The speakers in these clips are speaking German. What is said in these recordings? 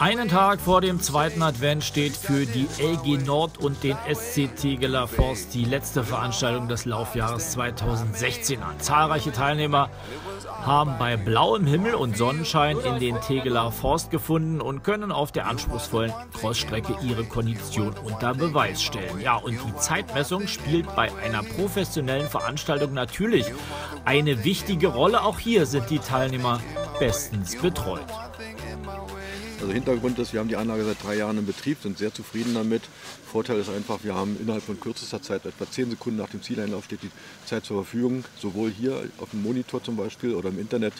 Einen Tag vor dem zweiten Advent steht für die LG Nord und den SC Tegeler Forst die letzte Veranstaltung des Laufjahres 2016 an. Zahlreiche Teilnehmer haben bei blauem Himmel und Sonnenschein in den Tegeler Forst gefunden und können auf der anspruchsvollen Crossstrecke ihre Kondition unter Beweis stellen. Ja, und die Zeitmessung spielt bei einer professionellen Veranstaltung natürlich eine wichtige Rolle. Auch hier sind die Teilnehmer bestens betreut. Also Hintergrund ist, wir haben die Anlage seit drei Jahren in Betrieb, sind sehr zufrieden damit. Vorteil ist einfach, wir haben innerhalb von kürzester Zeit, etwa zehn Sekunden nach dem Zieleinlauf, steht die Zeit zur Verfügung, sowohl hier auf dem Monitor zum Beispiel oder im Internet.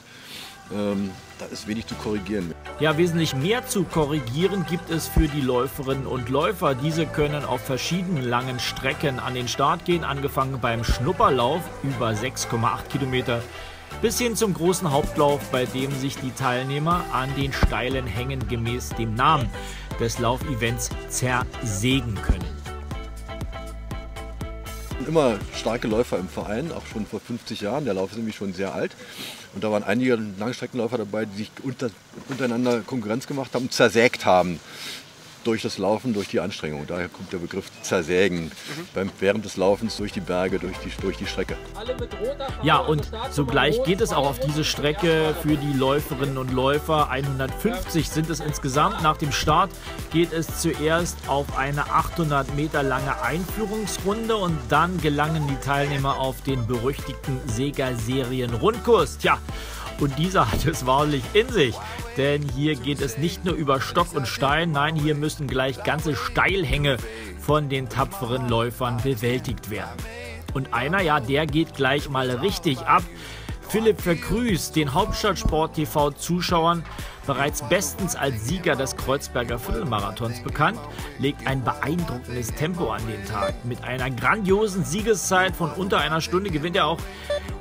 Ähm, da ist wenig zu korrigieren. Ja, wesentlich mehr zu korrigieren gibt es für die Läuferinnen und Läufer. Diese können auf verschiedenen langen Strecken an den Start gehen, angefangen beim Schnupperlauf über 6,8 Kilometer bis hin zum großen Hauptlauf, bei dem sich die Teilnehmer an den steilen Hängen gemäß dem Namen des Laufevents zersägen können. Immer starke Läufer im Verein, auch schon vor 50 Jahren. Der Lauf ist nämlich schon sehr alt. Und da waren einige Langstreckenläufer dabei, die sich unter, untereinander Konkurrenz gemacht haben und zersägt haben durch das Laufen, durch die Anstrengung. Daher kommt der Begriff zersägen. Mhm. Beim, während des Laufens durch die Berge, durch die, durch die Strecke. Ja, und sogleich geht es auch auf diese Strecke für die Läuferinnen und Läufer. 150 sind es insgesamt. Nach dem Start geht es zuerst auf eine 800 Meter lange Einführungsrunde und dann gelangen die Teilnehmer auf den berüchtigten Sega-Serien-Rundkurs. Tja, und dieser hat es wahrlich in sich. Denn hier geht es nicht nur über Stock und Stein, nein, hier müssen gleich ganze Steilhänge von den tapferen Läufern bewältigt werden. Und einer, ja, der geht gleich mal richtig ab. Philipp vergrüßt den Hauptstadtsport TV Zuschauern bereits bestens als Sieger des Kreuzberger Viertelmarathons bekannt, legt ein beeindruckendes Tempo an den Tag. Mit einer grandiosen Siegeszeit von unter einer Stunde gewinnt er auch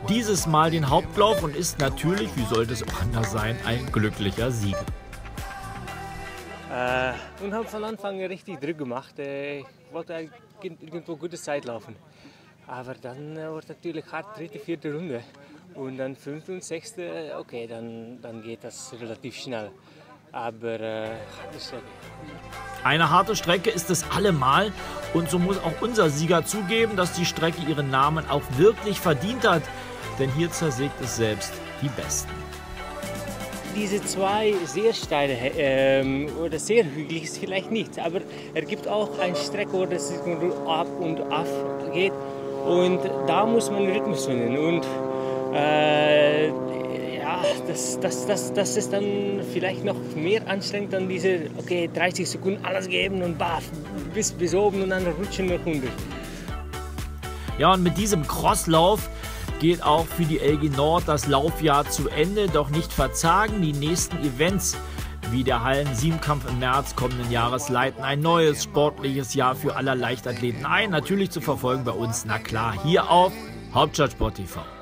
dieses Mal den Hauptlauf und ist natürlich, wie sollte es auch anders sein, ein glücklicher Sieger. Äh, und habe von Anfang an richtig Druck gemacht. Äh, ich wollte irgendwo gute Zeit laufen. Aber dann äh, wird natürlich hart dritte, vierte Runde. Und dann fünfte und sechste, okay, dann, dann geht das relativ schnell. Aber äh, harte Strecke. Eine harte Strecke ist es allemal und so muss auch unser Sieger zugeben, dass die Strecke ihren Namen auch wirklich verdient hat. Denn hier zersägt es selbst die Besten. Diese zwei sehr steile ähm, oder sehr hügelig ist vielleicht nicht, aber er gibt auch eine Strecke, wo das ab und ab geht und da muss man Rhythmus finden und äh, ja, das, das, das, das ist dann vielleicht noch mehr anstrengend dann diese, okay, 30 Sekunden alles geben und baff, bis, bis oben und dann rutschen wir runter. Ja, und mit diesem Crosslauf geht auch für die LG Nord das Laufjahr zu Ende. Doch nicht verzagen, die nächsten Events wie der Hallen-Siebenkampf im März kommenden Jahres leiten ein neues sportliches Jahr für alle Leichtathleten ein. Natürlich zu verfolgen bei uns, na klar, hier auf Hauptstadtsport TV.